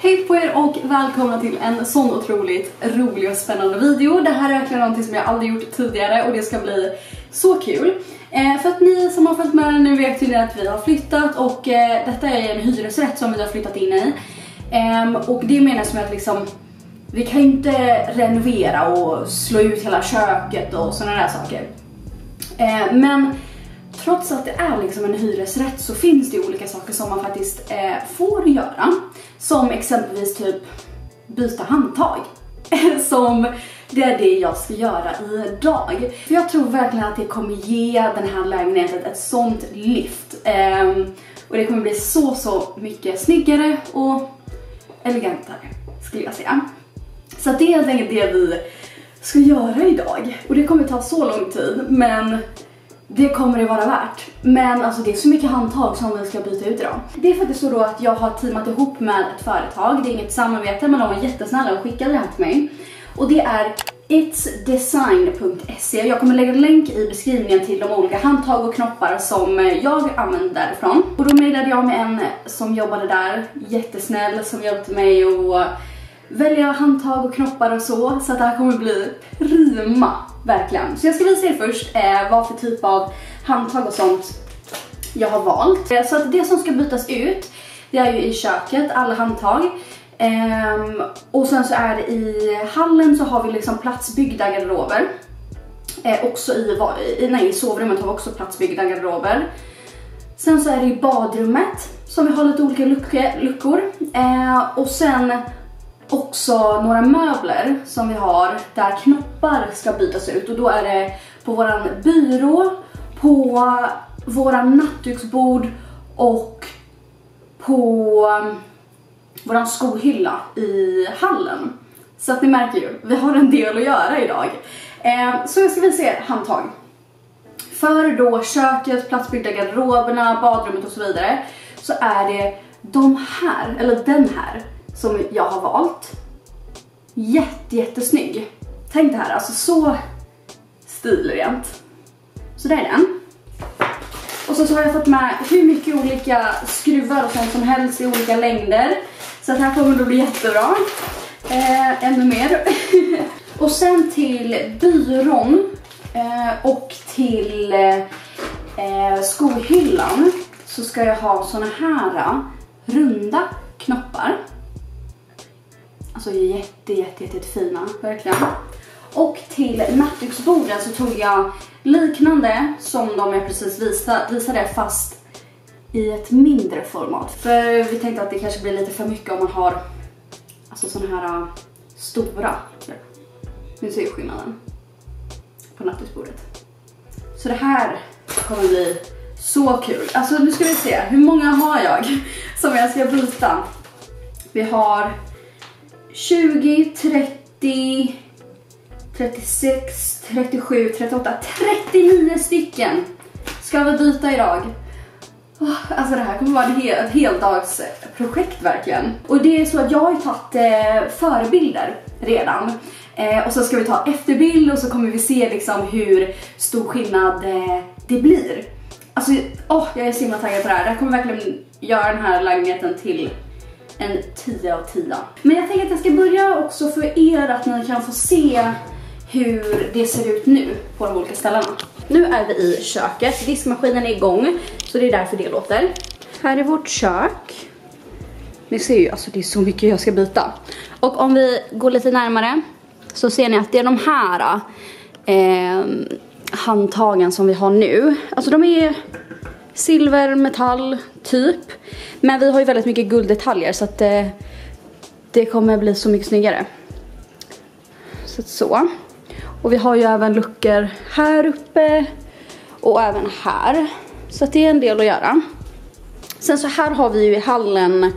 Hej på er och välkomna till en sån otroligt rolig och spännande video. Det här är verkligen någonting som jag aldrig gjort tidigare och det ska bli så kul. Eh, för att ni som har följt med nu vet ju att vi har flyttat och eh, detta är en hyresrätt som vi har flyttat in i. Eh, och det menas med att liksom vi kan inte renovera och slå ut hela köket och sådana där saker. Eh, men trots att det är liksom en hyresrätt så finns det olika saker som man faktiskt eh, får göra. Som exempelvis typ byta handtag. som det är det jag ska göra idag. För jag tror verkligen att det kommer ge den här lägenheten ett sånt lyft. Ehm, och det kommer bli så, så mycket snyggare och elegantare skulle jag säga. Så det är helt enkelt det vi ska göra idag. Och det kommer ta så lång tid, men det kommer det vara värt. Men alltså det är så mycket handtag som vi ska byta ut idag. Det är faktiskt så då att jag har teamat ihop med ett företag. Det är inget samarbete men de var jättesnälla och skickade det här till mig. Och det är itsdesign.se. Jag kommer lägga en länk i beskrivningen till de olika handtag och knoppar som jag använder därifrån. Och då mejlade jag med en som jobbade där, jättesnäll, som hjälpte mig att välja handtag och knoppar och så. Så att det här kommer bli prima, verkligen. Så jag ska visa er först eh, vad för typ av handtag och sånt jag har valt. Eh, så att det som ska bytas ut, det är ju i köket, alla handtag. Um, och sen så är det i hallen så har vi liksom platsbyggda garderober. Eh, också i, i, nej, i sovrummet har vi också platsbyggda garderober. Sen så är det i badrummet som vi har lite olika luckor. Eh, och sen också några möbler som vi har där knoppar ska bytas ut och då är det på våran byrå, på våran nattduksbord och på um, våran skohylla i hallen. Så att ni märker ju, vi har en del att göra idag. Eh, så jag ska visa er handtag. För då köket, platsbyggda garderoberna, badrummet och så vidare så är det de här, eller den här som jag har valt. Jätte, jättesnygg. Tänk det här, alltså så stilrent. Så där är den. Och så, så har jag fått med hur mycket olika skruvar och sånt som helst i olika längder. Så att här kommer det bli jättebra. Eh, ännu mer. och sen till byrån eh, och till eh, eh skohyllan så ska jag ha såna här eh, runda knoppar. Alltså jätte, jätte, jätte jätte fina, verkligen. Och till nattduksborden så tog jag liknande som de jag precis visade fast i ett mindre format. För vi tänkte att det kanske blir lite för mycket om man har alltså sådana här äh, stora. Nu ser skillnaden på nattduksbordet. Så det här kommer bli så kul. Alltså nu ska vi se, hur många har jag som jag ska byta? Vi har 20, 30, 36, 37, 38, 39 stycken ska vi byta idag. Alltså det här kommer vara ett, hel, ett heldagsprojekt verkligen. Och det är så att jag har ju tagit eh, förebilder redan. Eh, och så ska vi ta efterbild och så kommer vi se liksom hur stor skillnad eh, det blir. Alltså, åh, jag är så himla taggad på det här. Det här kommer verkligen göra den här lägenheten till en 10 av 10. Men jag tänker att jag ska börja också för er att ni kan få se hur det ser ut nu på de olika ställena. Nu är vi i köket, diskmaskinen är igång så det är därför det låter. Här är vårt kök. Ni ser ju, alltså det är så mycket jag ska byta. Och om vi går lite närmare så ser ni att det är de här eh, handtagen som vi har nu. Alltså de är silver, metall, typ. Men vi har ju väldigt mycket gulddetaljer så att eh, det kommer bli så mycket snyggare. Så att så. Och vi har ju även luckor här uppe och även här. Så att det är en del att göra. Sen så här har vi ju i hallen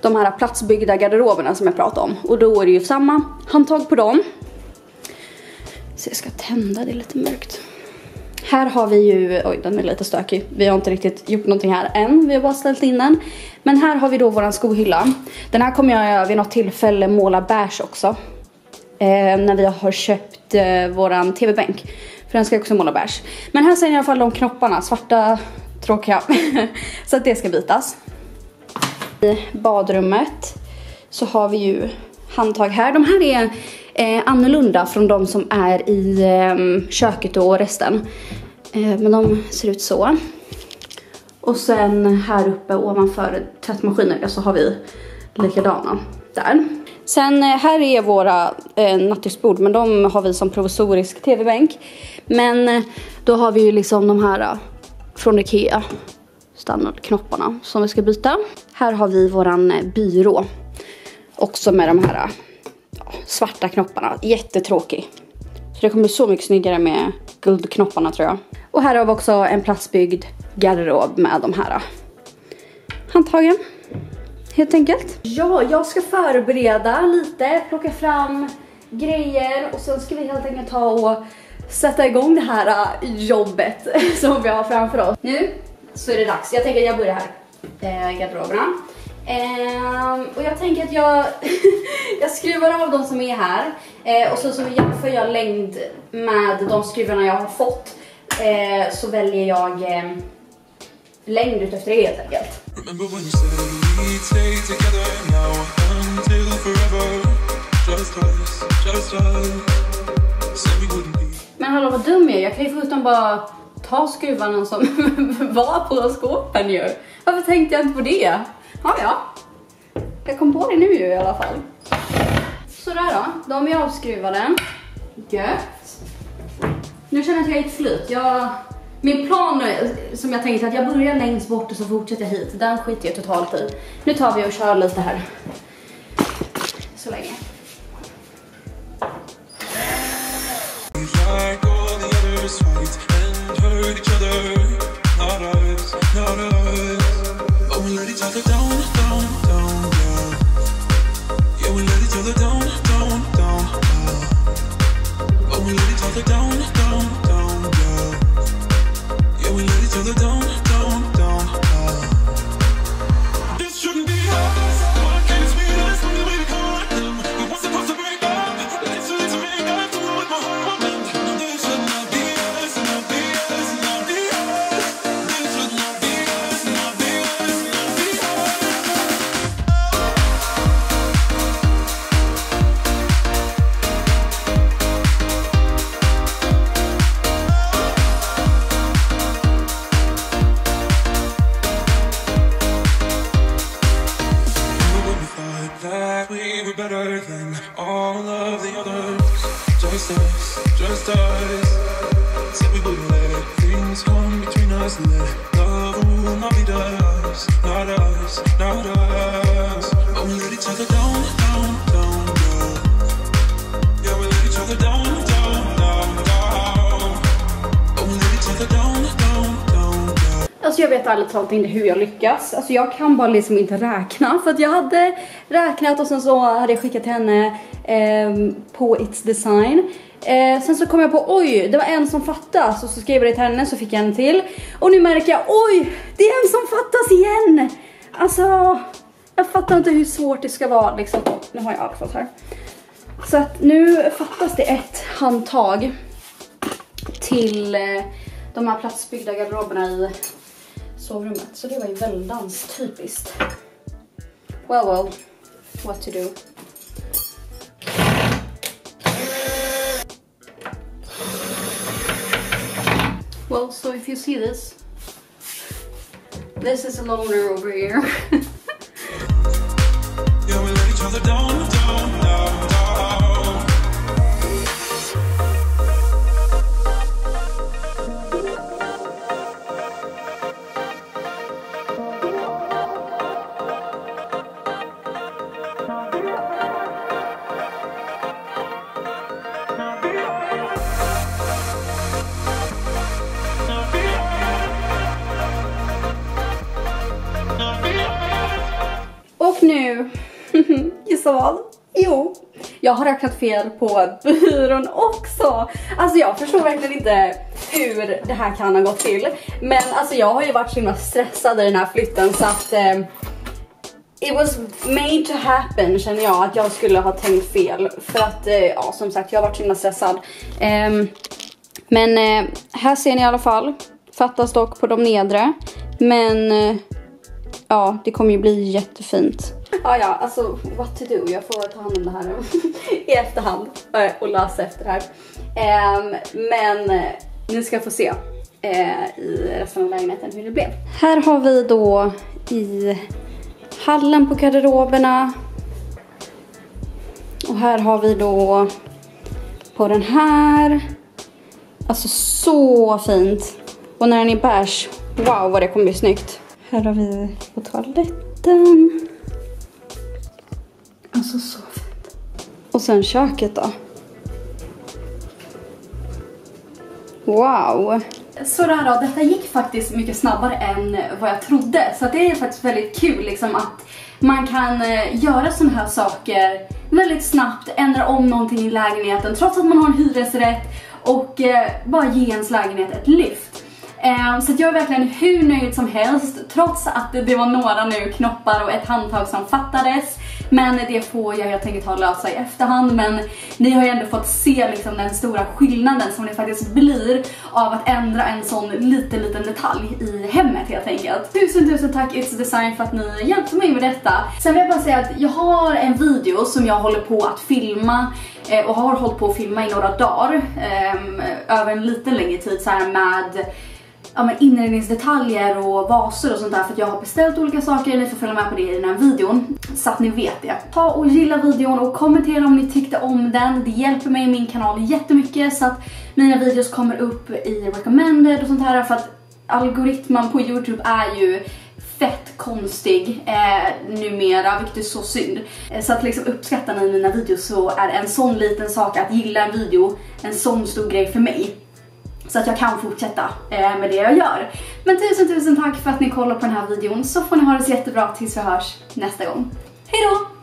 de här platsbyggda garderoberna som jag pratade om. Och då är det ju samma handtag på dem. Så jag ska tända, det är lite mörkt. Här har vi ju, oj den är lite stökig. Vi har inte riktigt gjort någonting här än. Vi har bara ställt in den. Men här har vi då våran skohylla. Den här kommer jag eh, vid något tillfälle måla beige också. Eh, när vi har köpt eh, våran tv-bänk. För den ska jag också måla beige. Men här ser ni i alla fall de knopparna, svarta, tråkiga. så att det ska bytas. I badrummet så har vi ju handtag här. De här är eh, annorlunda från de som är i eh, köket och resten. Eh, men de ser ut så. Och sen här uppe ovanför tvättmaskinen så har vi likadana där. Sen eh, här är våra eh, nattduksbord men de har vi som provisorisk tv-bänk. Men eh, då har vi ju liksom de här eh, från Ikea standardknopparna som vi ska byta. Här har vi våran byrå. Också med de här ja, svarta knopparna. Jättetråkig. Så det kommer bli så mycket snyggare med guldknopparna tror jag. Och här har vi också en platsbyggd garderob med de här eh, handtagen. Helt enkelt. Ja, jag ska förbereda lite, plocka fram grejer och sen ska vi helt enkelt ta och sätta igång det här eh, jobbet som vi har framför oss. Nu så är det dags. Jag tänker att jag börjar här. Eh, garderoberna. Eh, och jag tänker att jag, jag skruvar av de som är här eh, och så, så jämför jag längd med de skruvarna jag har fått eh, så väljer jag eh, längd utefter det helt enkelt. Men hallå vad dum jag är, jag kan ju förutom bara ta skruvarna som var på skåpen ju. Varför tänkte jag inte på det? Ja, ja. Jag kom på det nu ju i alla fall. Sådär då, de är avskruvade. Gött. Nu känner jag att jag är i ett flyt. Jag min plan som jag tänkte att jag börjar längst bort och så fortsätter jag hit, den skiter jag totalt i. Nu tar vi och kör lite här. Alltså jag vet ärligt talat inte hur jag lyckas. Alltså jag kan bara liksom inte räkna. För att jag hade räknat och sen så hade jag skickat till henne eh, på It's Design. Eh, sen så kom jag på oj, det var en som fattas och så skrev jag det till henne så fick jag en till. Och nu märker jag oj, det är en som fattas igen. Alltså, jag fattar inte hur svårt det ska vara liksom. Nu har jag allt här. Så att nu fattas det ett handtag till eh, de här platsbyggda garderoberna i sovrummet. Så det var ju väldans typiskt. Well, well, what to do. Well, so if you see this, this is a loner over here. nu, gissa vad? Jo, jag har räknat fel på byrån också. Alltså jag förstår verkligen inte hur det här kan ha gått till. Men alltså jag har ju varit så himla stressad i den här flytten så att eh, It was made to happen känner jag att jag skulle ha tänkt fel. För att eh, ja som sagt jag har varit så himla stressad. Eh, men eh, här ser ni i alla fall. Fattas dock på de nedre. Men eh, ja det kommer ju bli jättefint. Ja, ja, alltså what to do. Jag får ta hand om det här i efterhand eh, och lösa efter det här. Men eh, nu ska jag få se uh, i resten av lägenheten hur det blev. Här har vi då i hallen på garderoberna. Och här har vi då på den här. Alltså så fint. Och när den är beige, wow vad det kommer bli snyggt. Här har vi på toaletten. Alltså så fint. Och sen köket då. Wow. Sådär då, detta gick faktiskt mycket snabbare än vad jag trodde. Så det är faktiskt väldigt kul liksom att man kan eh, göra sådana här saker väldigt snabbt, ändra om någonting i lägenheten trots att man har en hyresrätt och eh, bara ge ens lägenhet ett lyft. Ehm, så jag är verkligen hur nöjd som helst trots att det var några nu knoppar och ett handtag som fattades. Men det får jag helt enkelt ha lösa i efterhand. Men ni har ju ändå fått se liksom den stora skillnaden som det faktiskt blir av att ändra en sån liten, liten detalj i hemmet helt enkelt. Tusen, tusen tack It's Design för att ni hjälpte mig med detta. Sen vill jag bara säga att jag har en video som jag håller på att filma eh, och har hållit på att filma i några dagar. Ehm, över en lite längre tid så här med ja, men inredningsdetaljer och vaser och sånt där för att jag har beställt olika saker. Ni får följa med på det i den här videon så att ni vet det. Ta och gilla videon och kommentera om ni tyckte om den. Det hjälper mig i min kanal jättemycket så att mina videos kommer upp i recommended och sånt här för att algoritmen på Youtube är ju fett konstig eh, numera, vilket är så synd. Eh, så att liksom uppskattar ni mina videos så är en sån liten sak att gilla en video en sån stor grej för mig så att jag kan fortsätta eh, med det jag gör. Men tusen tusen tack för att ni kollar på den här videon så får ni ha det så jättebra tills vi hörs nästa gång. Hejdå!